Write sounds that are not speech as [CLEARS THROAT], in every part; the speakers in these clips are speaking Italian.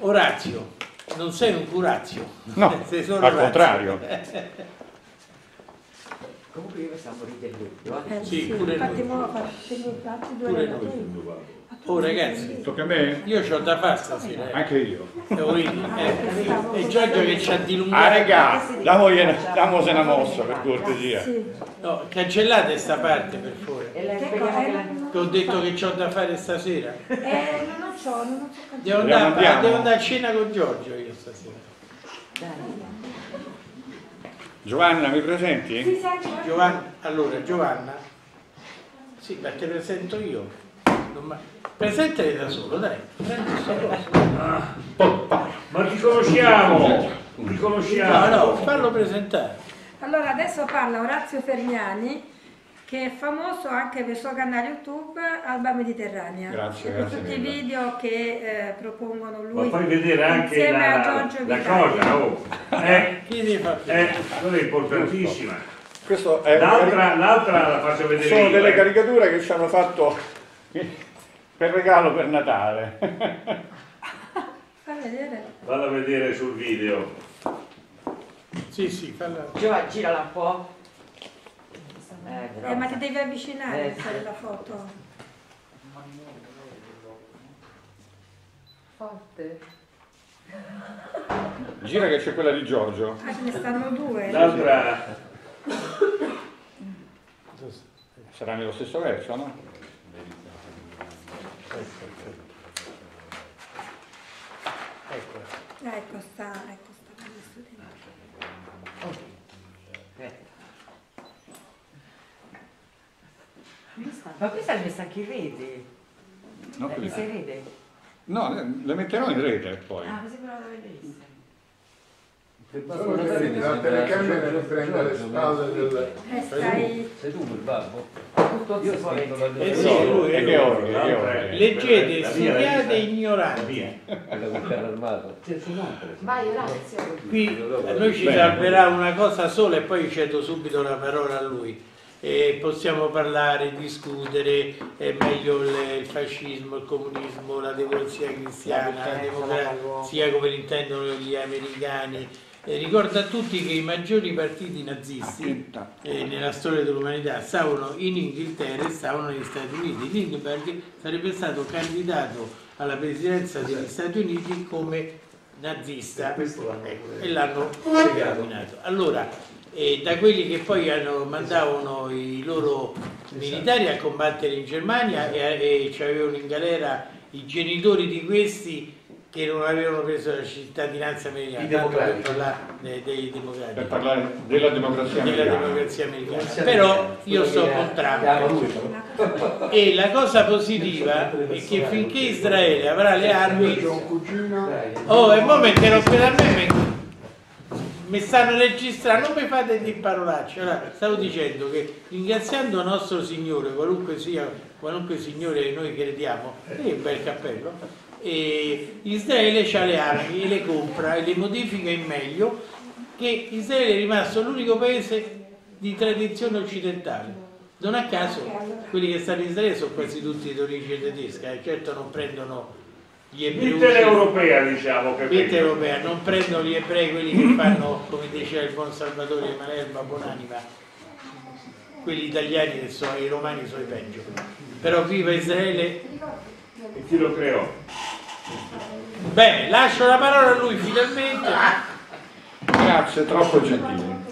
Orazio, non sei un curazio. No, [LAUGHS] sei solo al Orazio. contrario. [LAUGHS] Comunque io mi sta un po' di dubbio. Eh. Sì, Eh, sì, pure infatti noi. mo due Pure relatori. Oh ragazzi, Tocca a me? io ho da fare stasera. eh. Anche io. Lo vedi? Eh, E Giorgio che ci ha Ah, dilungato. regà, damosene damose una mossa per cortesia. Sì. No, cancellate sta parte per favore. Che ho detto che ho da fare stasera. Eh, non lo so, non lo so Devo andare, andiamo? devo andare a cena con Giorgio io stasera. Giovanna, mi Sì, presenti? senti, Giovanna, allora Giovanna, sì, ma te presento io. Ma- Presentali da solo, dai. Prendi. Ma ti conosciamo! Ti No, conosciamo! no, fallo presentare. Allora adesso parla Orazio Fermiani che è famoso anche per il suo canale YouTube Alba Mediterranea. Grazie, per grazie tutti i mille. video che eh, propongono Ma lui fai vedere anche insieme a la, Giorgio la Vitali. cosa, oh! [LAUGHS] Eh, eh, quella è importantissima. Questo è L'altra, l'altra la faccio vedere sono io, delle eh. caricature che ci hanno fatto per regalo per Natale. Fai vedere. Vado a vedere sul video. Sì, sì, falla. Giovanni, girala un po'. Eh. Eh, ma ti devi avvicinare Eh, per fare la foto. Forte. Gira che c'è quella di Giorgio. Ah, ce ne stanno due. L'altra, Sarà nello stesso verso, no? Ecco. Ecco sta, ecco sta questo dentro. Aspetta. Ma questa l'hai messa anche in rete? No, L'hai messa in rete? No, le, le metterò in rete poi. Ah, così però l'avevi vista. Solo che la telecamera riprende le spalle del... Eh, stai... Sei tu quel babbo? Tutto Io sento la Eh tua sì, lui E è che è- Leggete, studiate carro armato. Vai Orazio. Qui a noi ci salverà una cosa sola e poi cedo subito la parola a lui. E possiamo parlare, discutere, è meglio il, il fascismo, il comunismo, la democrazia cristiana, la democrazia come l'intendono gli americani. E ricorda a tutti che i maggiori partiti nazisti eh, nella storia dell'umanità stavano in Inghilterra e stavano negli Stati Uniti. Lindbergh sarebbe stato candidato alla presidenza degli Stati Uniti come nazista e l'hanno eliminato. Allora, eh, da quelli che poi hanno, mandavano i loro militari a combattere in Germania e, e ci avevano in galera i genitori di questi che non avevano preso la cittadinanza americana. Per parlare dei, dei democratici Per parlare della democrazia della americana. democrazia americana. Però io sto con Trump. Trump. E la cosa positiva è che finché Israele avrà le armi, oh, e mo metterò per me, mi- stanno registrando, non mi fate di parolacce. Allora, stavo dicendo che ringraziando nostro Signore, qualunque sia, qualunque Signore noi crediamo, è un bel cappello, Israele ha le armi le compra e le modifica in meglio, che Israele è rimasto l'unico paese di tradizione occidentale. Non a caso quelli che stanno in Israele sono quasi tutti di origine tedesca, e certo non prendono gli ebrei. Mitteleuropea diciamo che Mente europea, non prendono gli ebrei quelli che fanno, come diceva il buon Salvatore Emanuele Buonanima, quelli italiani che sono i romani sono i peggio. Però viva Israele. E chi lo creò? Bene, lascio la parola a lui finalmente. Grazie, troppo gentile.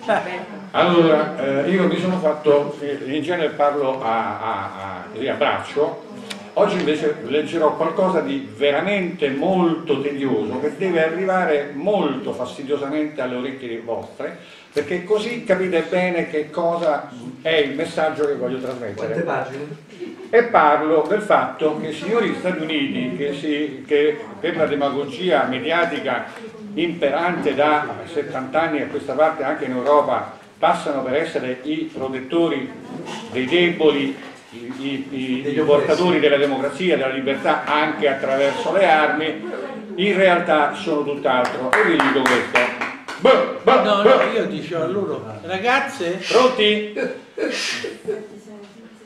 Allora, eh, io mi sono fatto, in genere parlo a, a, a, a braccio, oggi invece leggerò qualcosa di veramente molto tedioso che deve arrivare molto fastidiosamente alle orecchie vostre, perché così capite bene che cosa è il messaggio che voglio Quante trasmettere. pagine? E parlo del fatto che i signori Stati Uniti, che, si- che per la demagogia mediatica imperante da 70 anni a questa parte anche in Europa, passano per essere i protettori dei deboli, i, i- i- i portatori della democrazia, della libertà anche attraverso le armi, in realtà sono tutt'altro. E vi dico questo. Boh, boh, No, boh. no, io dicevo a loro, ragazze, Pronti?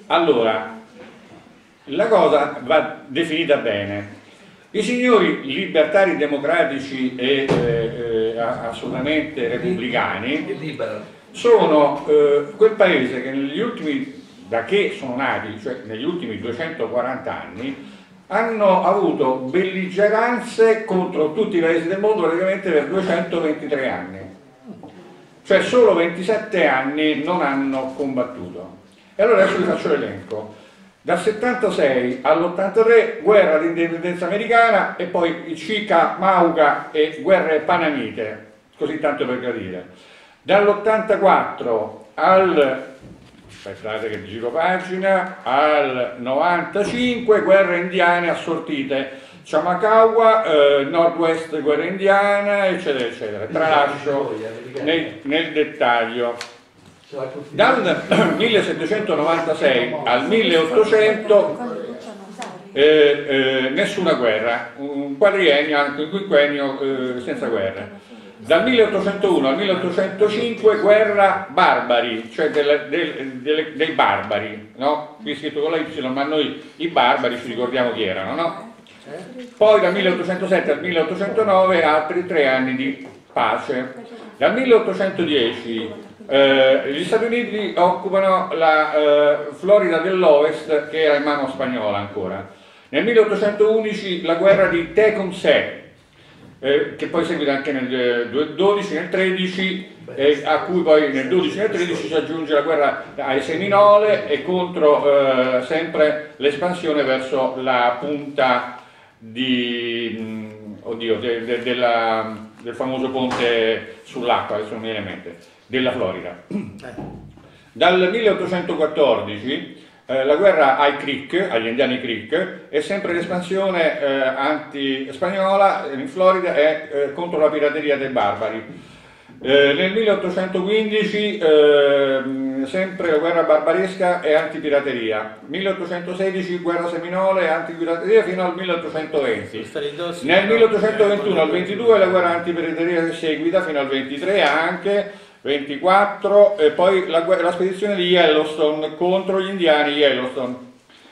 Allora, la cosa va definita bene. I signori libertari democratici e eh, eh, assolutamente repubblicani sono eh, quel paese che negli ultimi, da che sono nati, cioè negli ultimi 240 anni, hanno avuto belligeranze contro tutti i paesi del mondo praticamente per 223 anni. Cioè solo 27 anni non hanno combattuto. E allora adesso vi faccio l'elenco. Dal 76 all'83 guerra d'indipendenza americana e poi Cica, Mauga e guerre panamite, così tanto per capire. Dall'84 al aspettate che giro pagina, al 95 guerre indiane assortite, Chamakawa, eh, Nord-West guerra indiana, eccetera, eccetera. Tralascio nel, nel dettaglio. Dal [CLEARS THROAT] 1796 al 1800 eh, eh, nessuna guerra, un quadriennio, anche un quinquennio eh, senza guerra. Dal 1801 al 1805 guerra barbari, cioè delle- del- delle- dei barbari, no? Qui è scritto con la Y, ma noi i barbari ci ricordiamo chi erano, no? Poi dal 1807 al 1809 altri tre anni di pace. Dal 1810 eh, gli Stati Uniti occupano la eh, Florida dell'Ovest che era in mano spagnola ancora. Nel 1811 la guerra di Tecumseh, eh, che poi seguita anche nel eh, 12, nel 13, eh, a cui poi nel 12 e nel 13 si aggiunge la guerra ai Seminole e contro eh, sempre l'espansione verso la punta di, mh, oddio, de- de- della- del famoso ponte sull'acqua, adesso non mi viene in mente, della Florida. Dal 1814 eh, la guerra ai Creek, agli indiani Creek, è sempre l'espansione eh, anti-spagnola in Florida e eh, contro la pirateria dei barbari. Eh, nel 1815 ehm, sempre la guerra barbaresca e antipirateria, 1816 guerra seminole e antipirateria fino al 1820. Stare addosso, Nel no? 1821 al 22 la guerra antipirateria seguita fino al 23 anche, 24 e poi la, la spedizione di Yellowstone contro gli indiani Yellowstone.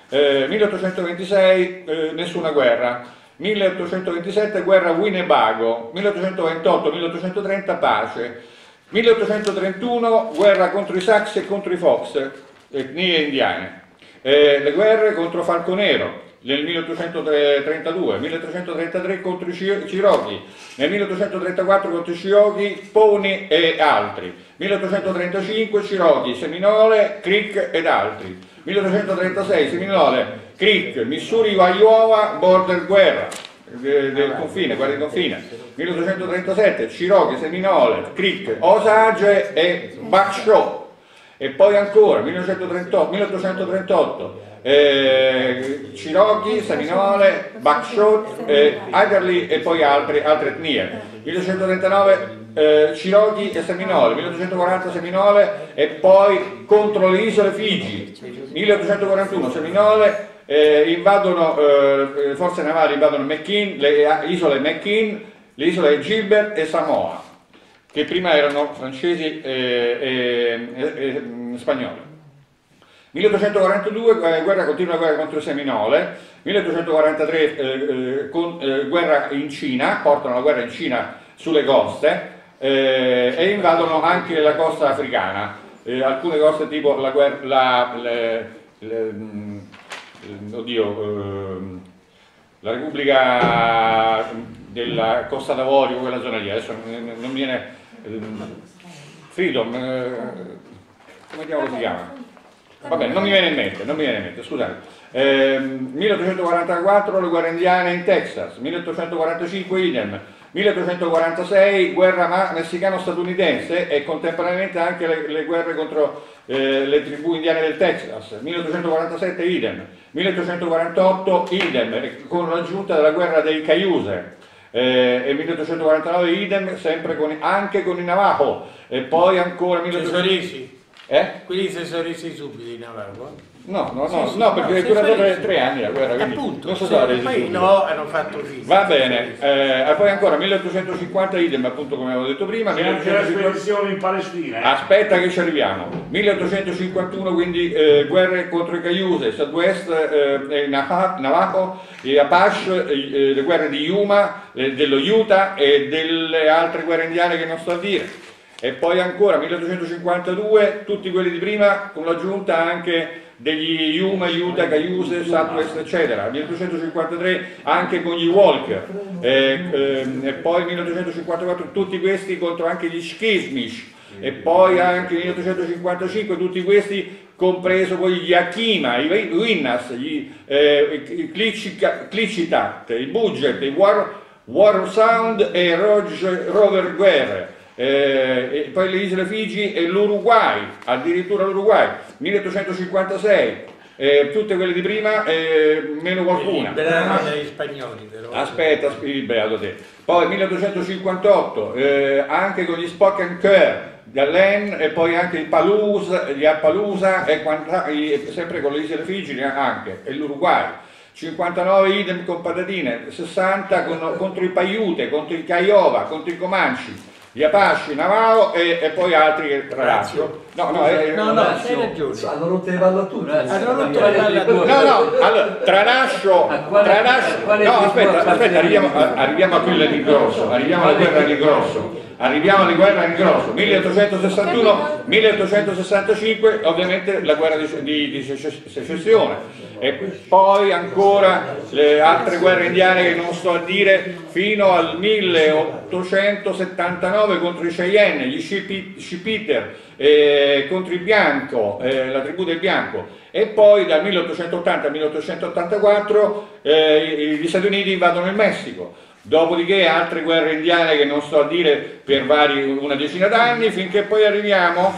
Eh, 1826 eh, nessuna guerra. 1827 guerra Winnebago, 1828-1830 pace, 1831 guerra contro i Sax e contro i Fox, etnie indiane, Eh, le guerre contro Falco Nero nel 1832, 1833 contro i Ci- Cherokee, nel 1834 contro i Cherokee, Pony e altri, 1835 Cherokee, Seminole, Creek ed altri, 1836 Seminole, Creek, Missouri, Iowa, Border Guerra de- del confine, guerra di confine, 1837 Cherokee, Seminole, Creek, Osage e Buckshot. E poi ancora, 1938, 1838, eh, Cherokee, Seminole, Buckshot, eh, Adderley e poi altre, altre etnie. 1839 eh, Cherokee e Seminole, 1840 Seminole e poi contro le isole Figi. 1841 Seminole eh, invadono, eh, le forze navali invadono McKean, le a- isole McKean, le isole Gilbert e Samoa che prima erano francesi e, e- e- e, mm, spagnoli. 1842 eh, guerra continua guerra contro i Seminole, 1843 eh, eh, con- eh, guerra in Cina, portano la guerra in Cina sulle coste eh, e invadono anche la costa africana, Eh, alcune coste tipo la guerra, la, le- le- mm, eh, oddio, ehm, la Repubblica della Costa d'Avorio, quella zona lì, adesso non viene Freedom, eh, come diavolo si chiama? Va bene, non mi viene in mente, non mi viene in mente, scusate. Ehm, 1844 le guerre indiane in Texas, 1845 idem, 1846 guerra messicano-statunitense e contemporaneamente anche le, le guerre contro eh, le tribù indiane del Texas, 1847 idem, 1848 idem, eh, con l'aggiunta della guerra dei Cayuse. Eh, e 1849 idem sempre con, anche con i Navajo e poi ancora 1800 Tesorisi. Eh? Quelli si sono resi subito in Navajo. No, no, no, Sì, sì, no, perché è durata tre, tre anni la guerra, quindi Appunto, non so resi poi no, hanno fatto finta. Va bene, eh, e poi ancora 1850 idem, appunto come avevo detto prima, C'è anche la 1850 spedizione in Palestina. eh. Aspetta che ci arriviamo. 1851 quindi eh, guerre contro i Cayuse, Southwest, eh, Nava- Navajo, gli Apache, eh, le guerre di Yuma, eh, dello Utah e delle altre guerre indiane che non sto a dire. E poi ancora 1852 tutti quelli di prima con l'aggiunta anche degli Yuma, Utah, Cayuse, Southwest eccetera. 1853 anche con gli Walker. Eh, ehm, e poi 1854 tutti questi contro anche gli Schismish e poi anche 1855 tutti questi compreso poi gli Akima, i Winnas, gli eh, i Klitschitacht, i Budget, i War, War Sound e Roger, Rover Guerre. Eh, poi le isole Figi e l'Uruguay, addirittura l'Uruguay, 1856, eh, tutte quelle di prima, eh, meno qualcuna. Dagli spagnoli però. Aspetta, sp- beato te. Poi 1858, eh, anche con gli Spoken Care di Allen e poi anche i Palus, gli Appaloosa e quanta- sempre con le isole Figi anche, e l'Uruguay. 59 idem con patatine, 60 con- contro i Paiute, contro i Caiova, contro i Comanci, gli Apache, Navajo e, e poi altri che tra l'altro. No, no, eh, No, no, hai ragione. Hanno rotto le palle a tutti. Hanno rotto le palle a tutti. No, no, allora, tralascio, tralascio, no, aspetta, aspetta, arriviamo, a- arriviamo a quella di grosso, arriviamo alla guerra di grosso, arriviamo alla guerra di grosso, 1861, 1865, ovviamente la guerra di, di- di sece- secessione, e poi ancora le altre guerre indiane che non sto a dire, fino al 1879 contro i Cheyenne, gli Shipi- Shipiter, eh, contro il bianco, eh, la tribù del bianco, e poi dal 1880 al 1884 eh, gli Stati Uniti invadono il Messico. Dopodiché altre guerre indiane che non sto a dire per vari, una decina d'anni, finché poi arriviamo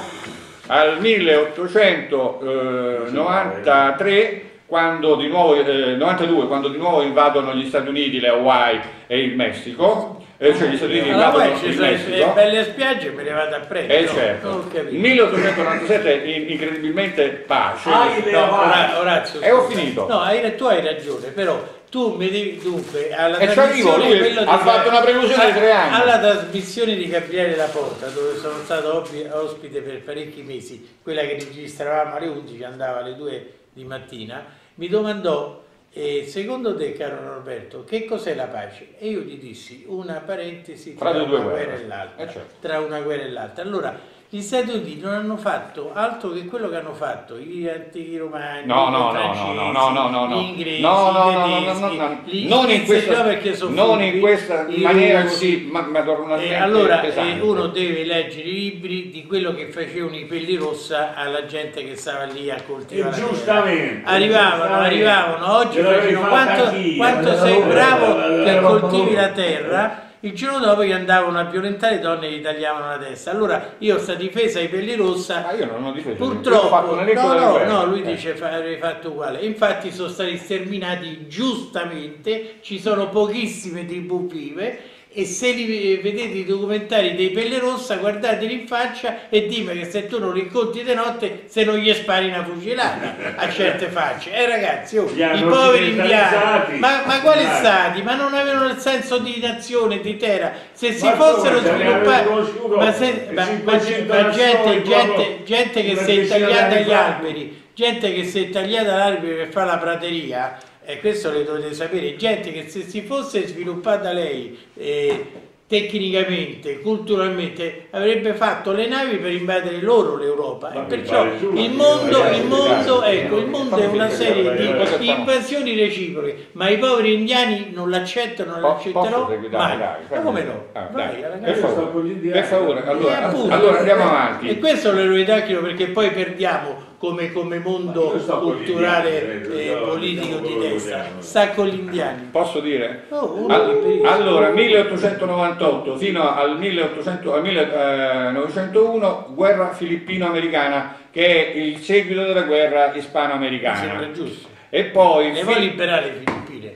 al 1893 quando di nuovo, eh, 92, quando di nuovo invadono gli Stati Uniti, le Hawaii e il Messico, eh, cioè gli Stati Uniti Allora invadono poi ci il sono le Messico. belle spiagge e me ne vado a prendere. Eh no? certo, Non ho capito. 1897 in- incredibilmente pace. Le No. Ora- Orazio, E ho finito. No, hai- tu hai ragione, però tu mi devi dunque alla E ci arrivo, lui ha di- fatto una previsione di tre anni. Alla trasmissione di Gabriele La Porta, dove sono stato ospite per parecchi mesi, quella che registravamo alle 11, andava alle 2 di mattina, mi domandò eh, secondo te, caro Norberto, che cos'è la pace? E io gli dissi una parentesi tra due una guerre. guerra e l'altra. Eh, certo. Tra una guerra e l'altra. Allora, gli Stati Uniti non hanno fatto altro che quello che hanno fatto gli antichi romani, No, i no, no, francesi, no, no, no, no, no. gli inglesi, No, no, i no, no, no, no, no. gli Non in questa, perché sono non in questa maniera così ma- madornalmente E allora eh, pesante. uno deve leggere i libri di quello che facevano i pelli rossa alla gente che stava lì a coltivare. Giustamente, Arrivavano, giustamente. arrivavano, oggi facevano quanto, quanto Eh, sei eh, bravo eh, che eh, coltivi eh, la terra. Il giorno dopo gli andavano a violentare le donne e gli tagliavano la testa. Allora io sta difesa ai pelli rossa Ma io non ho difeso. Io ho Purtroppo, un elenco no, no, no, lui Eh. dice avrei fatto uguale. Infatti sono stati sterminati giustamente, ci sono pochissime tribù vive e se li vedete i documentari dei Pelle Rossa guardateli in faccia e dimmi che se tu non li incontri di notte se non gli spari una fucilata a certe facce. Eh ragazzi, oh, i poveri indiani, ma, ma quali Dai. stati? Ma non avevano il senso di nazione, di terra. Se si Ma fossero ne sviluppati... Ma, se- ma- ma- 500 ma nazioni gente, gente, gente che si è tagliata gli alberi, gente che si è tagliata l'albero per fare la prateria, e questo lo dovete sapere, gente che se si fosse sviluppata lei eh, tecnicamente, culturalmente, avrebbe fatto le navi per invadere loro l'Europa. E perciò il mondo, il mondo, ecco, il mondo è una serie di, invasioni reciproche, ma i poveri indiani non l'accettano, non l'accetteranno mai. Ma come no? Ah, Vai, per favore, di per favore, Eh, allora, allora andiamo E avanti. questo lo ridacchio perché poi perdiamo come, come mondo culturale e eh, politico di destra. Sta con gli indiani. Posso dire? Oh, All- allora, 1898 fino al, 1800 al 1901, guerra filippino-americana, che è il seguito della guerra ispano-americana. sembra giusto. E poi... Ne vuoi liberare le Filippine?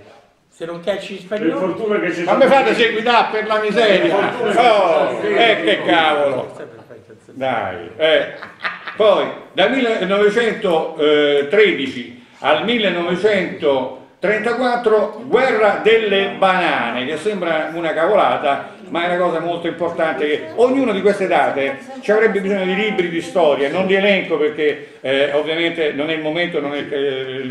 Se non cacci gli Per spagnoli? fortuna che ci Ma mi fate seguitare per la miseria! Oh, eh che cavolo! Dai, eh. Poi dal 1913 al 1934 guerra delle banane, che sembra una cavolata, ma è una cosa molto importante che ognuna di queste date ci avrebbe bisogno di libri di storia, non di elenco perché eh, ovviamente non è il momento, non, eh,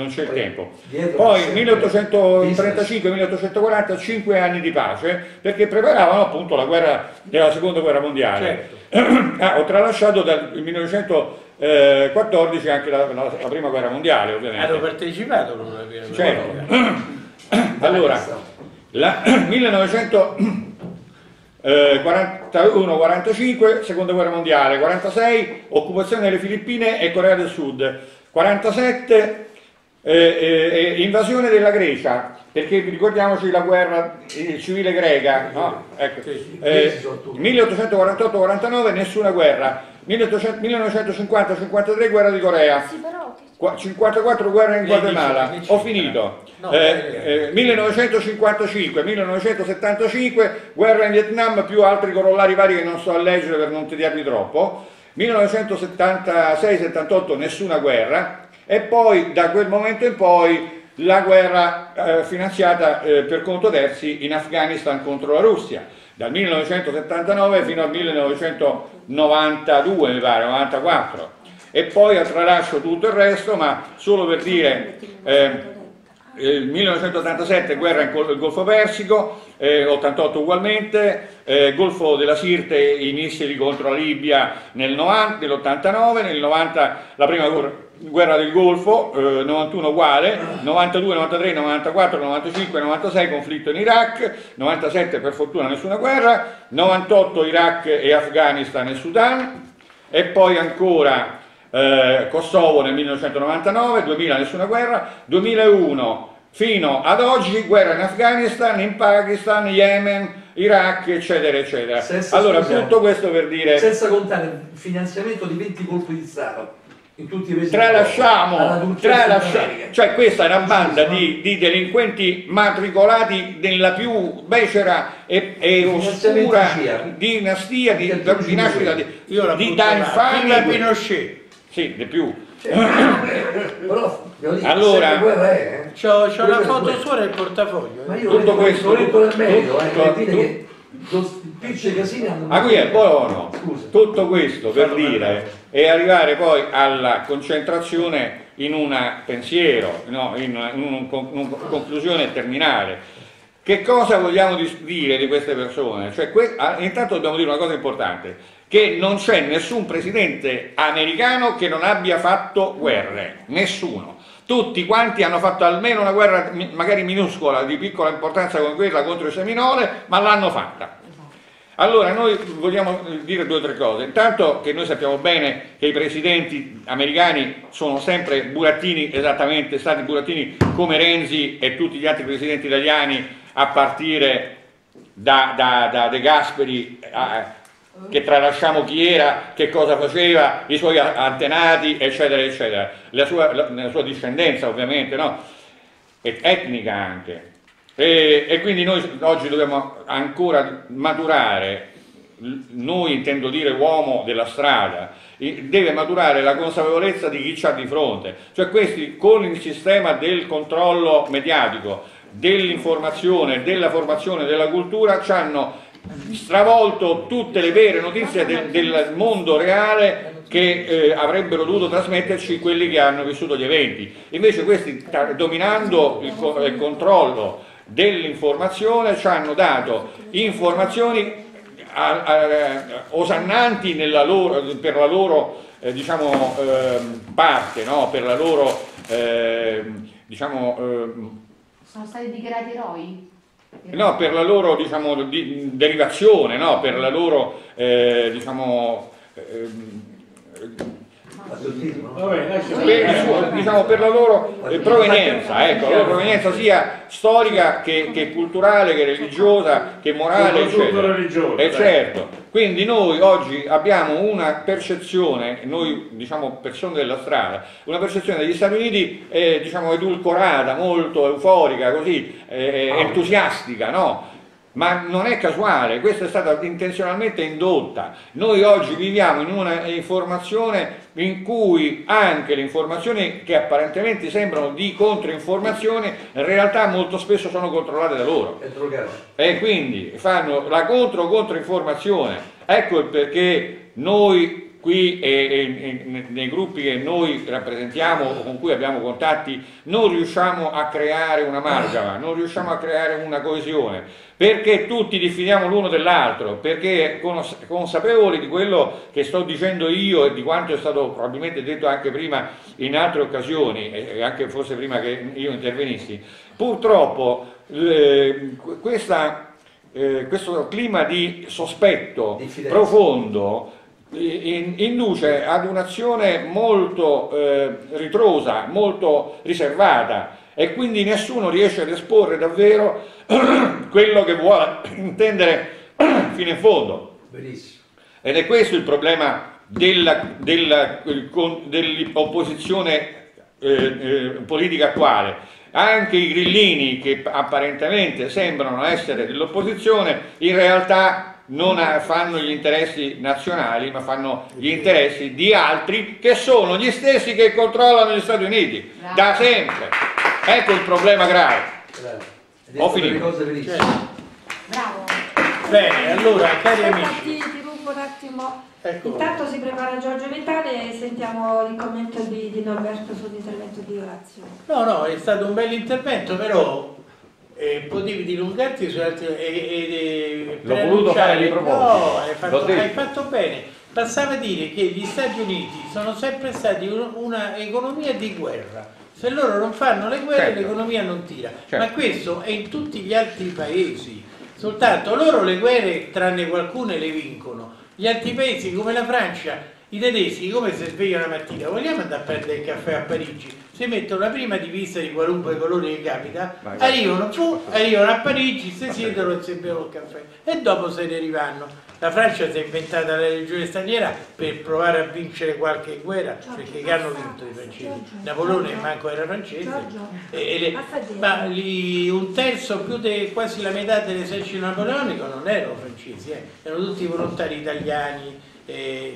c'è il tempo. Poi 1835-1840, 5 anni di pace, perché preparavano appunto la guerra della seconda guerra mondiale. [CLEARS THROAT] Ah, ho tralasciato dal 1914 anche la, la- la prima guerra mondiale, ovviamente. Hanno partecipato una prima Certo. guerra. [CLEARS THROAT] Allora, la [CLEARS THROAT] 1941-45, seconda guerra mondiale, 46, occupazione delle Filippine e Corea del Sud, 47, eh, eh, eh, invasione della Grecia, perché ricordiamoci la guerra eh, civile greca, no? Ecco. Eh, 1848-49 nessuna guerra, 1950-53 guerra di Corea, Qua- 54 guerra in Guatemala, ho finito. No, Eh, eh, 1955-1975 guerra in Vietnam più altri corollari vari che non so a leggere per non tediarvi troppo. 1976-78 nessuna guerra. E poi da quel momento in poi la guerra eh, finanziata eh, per conto terzi in Afghanistan contro la Russia dal 1979 fino al 1992 mi pare, 94 e poi tralascio tutto il resto ma solo per dire eh, eh, 1987 guerra in Gol- Golfo Persico, eh, 88 ugualmente, eh, Golfo della Sirte, i missili contro la Libia nel 90, nell'89, nel 90 la prima guerra, guerra del Golfo, eh, 91 uguale, 92, 93, 94, 95, 96 conflitto in Iraq, 97 per fortuna nessuna guerra, 98 Iraq e Afghanistan e Sudan e poi ancora eh, Kosovo nel 1999, 2000 nessuna guerra, 2001 fino ad oggi guerra in Afghanistan, in Pakistan, Yemen, Iraq, eccetera, eccetera. Senza allora, scusare. tutto questo per dire, Senza contare il finanziamento di 20 colpi di Stato in tutti i paesi alla tralasciamo, tralascia- cioè questa è una banda di, di delinquenti matricolati nella più becera e, e oscura dinastia di, tu di nascita di, la di butto da là. infami, Prima Pinochet. sì, di più. Però, Allora- la eh. C'ho, c'ho è foto sua nel portafoglio. Ma eh. io Tutto questo- eh, tutto- dire tutto- Picce Casini hanno... Ah, qui è buono. Scusa. Tutto questo per dire e arrivare poi alla concentrazione in un pensiero, no, in una, in un una conclusione terminale. Che cosa vogliamo dire di queste persone? Cioè, que- ah, intanto dobbiamo dire una cosa importante, che non c'è nessun presidente americano che non abbia fatto guerre, nessuno. Tutti quanti hanno fatto almeno una guerra magari minuscola, di piccola importanza come quella contro i Seminole, ma l'hanno fatta. Allora, noi vogliamo dire due o tre cose. Intanto che noi sappiamo bene che i presidenti americani sono sempre burattini, esattamente stati burattini come Renzi e tutti gli altri presidenti italiani, a partire da, da, da De Gasperi, a- che tralasciamo chi era, che cosa faceva, i suoi antenati, eccetera, eccetera. La sua, la- la sua discendenza, ovviamente, no? Et- etnica anche. E, e quindi noi oggi dobbiamo ancora maturare, noi intendo dire uomo della strada, deve maturare la consapevolezza di chi c'ha di fronte, cioè questi con il sistema del controllo mediatico, dell'informazione, della formazione, della cultura, ci hanno stravolto tutte le vere notizie del, del mondo reale che eh, avrebbero dovuto trasmetterci quelli che hanno vissuto gli eventi. Invece questi, dominando il, il controllo dell'informazione, ci hanno dato informazioni a- a- osannanti nella loro- per la loro eh, diciamo, ehm, parte, no? per la loro ehm, diciamo, ehm, Sono stati dichiarati eroi? No, per la loro diciamo, di- derivazione, no? per la loro eh, diciamo, lascia per, suo- diciamo, per la loro eh, provenienza, ecco, la loro provenienza sia storica che, che culturale, che religiosa, che morale, eccetera. religiosa, E dai. certo, quindi noi oggi abbiamo una percezione, noi diciamo persone della strada, una percezione degli Stati Uniti eh, diciamo edulcorata, molto euforica, così, eh, entusiastica, no? Ma non è casuale, questa è stata intenzionalmente indotta. Noi oggi viviamo in una informazione in cui anche le informazioni che apparentemente sembrano di controinformazione in realtà molto spesso sono controllate da loro e quindi fanno la contro-controinformazione. Ecco il perché noi qui e, e- e nei gruppi che noi rappresentiamo o con cui abbiamo contatti non riusciamo a creare un'amalgama, non riusciamo a creare una coesione, perché tutti diffidiamo l'uno dell'altro, perché cons- consapevoli di quello che sto dicendo io e di quanto è stato probabilmente detto anche prima in altre occasioni, e anche forse prima che io intervenissi, purtroppo eh, questa, eh, questo clima di sospetto Diffidenza. profondo induce ad un'azione molto eh, ritrosa, molto riservata e quindi nessuno riesce ad esporre davvero [CLEARS THROAT] quello che vuole [CLEARS THROAT] intendere [CLEARS THROAT] fino in fondo. Benissimo. Ed è questo il problema della- della- dell'opposizione eh, eh, politica attuale. Anche i grillini che apparentemente sembrano essere dell'opposizione, in realtà non fanno gli interessi nazionali, ma fanno gli interessi di altri che sono gli stessi che controllano gli Stati Uniti da sempre. Ecco il problema grave. Bravo. Hai Ho finito. cose. Certo. Bravo. Bene, allora, cari Aspetta, amici, ti, ti rubo un attimo. ecco, Intanto si prepara Giorgio Vitale e sentiamo il commento di, di Norberto sull'intervento di Orazio. no, no, è stato un bel intervento, però eh, potevi dilungarti su altri... E, e, L'ho voluto fare di proposito. No, hai fatto, hai fatto bene. Bastava dire che gli Stati Uniti sono sempre stati un- una economia di guerra. Se loro non fanno le guerre, Certo. l'economia non tira. Certo. Ma questo è in tutti gli altri paesi. Soltanto loro le guerre, tranne qualcune, le vincono. Gli altri paesi come la Francia, i tedeschi, come si svegliano la mattina? Vogliamo andare a prendere il caffè a Parigi? Si mettono la prima divisa di qualunque colore che capita, Vai, vai. arrivano, fu, arrivano a Parigi, si siedono e si bevono il caffè e dopo se ne rivanno. La Francia si è inventata la legione straniera per provare a vincere qualche guerra, perché che hanno vinto i francesi. Napoleone manco era francese. Giorgio, E- e le- ma lì un terzo, più di quasi la metà dell'esercito napoleonico non erano francesi, eh, erano tutti volontari italiani. Eh,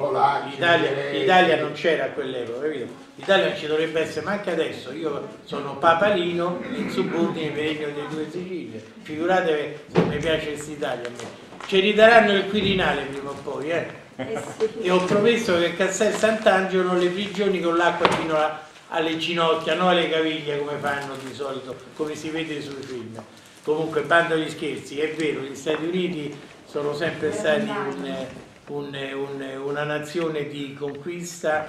l'Italia, non c'era a quell'epoca, capito? L'Italia ci dovrebbe essere manca adesso. Io sono papalino in subordine per regno delle due Sicilie. Figuratevi se mi piace quest'Italia a me. Ci ridaranno il Quirinale prima o poi, eh. Eh sì. E ho promesso che a Castel Sant'Angelo le prigioni con l'acqua fino a- alle ginocchia, non alle caviglie come fanno di solito, come si vede sui film. Comunque, bando gli scherzi, è vero, gli Stati Uniti sono sempre stati un- un- un- una nazione di conquista